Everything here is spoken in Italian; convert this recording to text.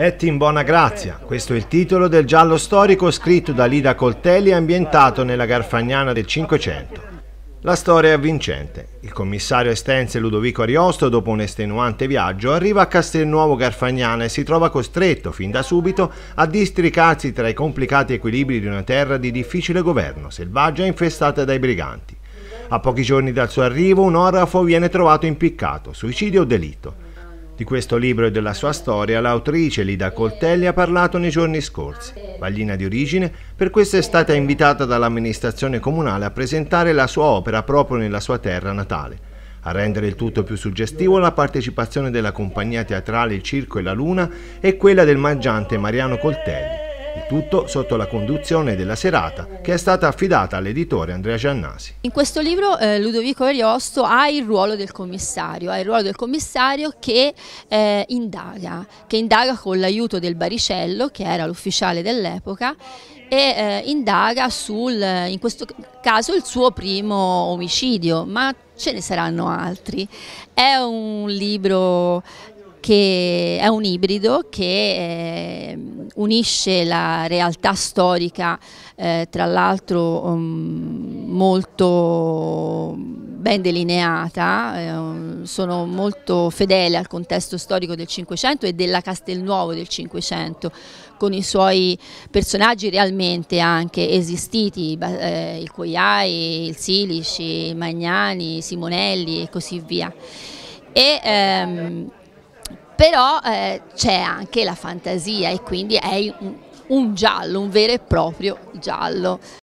Et in buona grazia, questo è il titolo del giallo storico scritto da Lida Coltelli e ambientato nella Garfagnana del Cinquecento. La storia è avvincente. Il commissario estense Ludovico Ariosto, dopo un estenuante viaggio, arriva a Castelnuovo Garfagnana e si trova costretto, fin da subito, a districarsi tra i complicati equilibri di una terra di difficile governo, selvaggia e infestata dai briganti. A pochi giorni dal suo arrivo, un orafo viene trovato impiccato, suicidio o delitto. Di questo libro e della sua storia l'autrice Lida Coltelli ha parlato nei giorni scorsi. Baglina di origine, per questo è stata invitata dall'amministrazione comunale a presentare la sua opera proprio nella sua terra natale. A rendere il tutto più suggestivo la partecipazione della compagnia teatrale Il Circo e la Luna e quella del mangiante Mariano Coltelli. Tutto sotto la conduzione della serata che è stata affidata all'editore Andrea Giannasi. In questo libro eh, Ludovico Ariosto ha il ruolo del commissario, ha il ruolo del commissario che eh, indaga, che indaga con l'aiuto del Baricello che era l'ufficiale dell'epoca e eh, indaga sul, in questo caso, il suo primo omicidio, ma ce ne saranno altri. È un libro che è un ibrido che eh, unisce la realtà storica, eh, tra l'altro um, molto ben delineata, eh, sono molto fedele al contesto storico del Cinquecento e della Castelnuovo del Cinquecento, con i suoi personaggi realmente anche esistiti, eh, il Coiai, il Silici, il Magnani, Simonelli e così via. E, ehm, però eh, c'è anche la fantasia e quindi è un, un giallo, un vero e proprio giallo.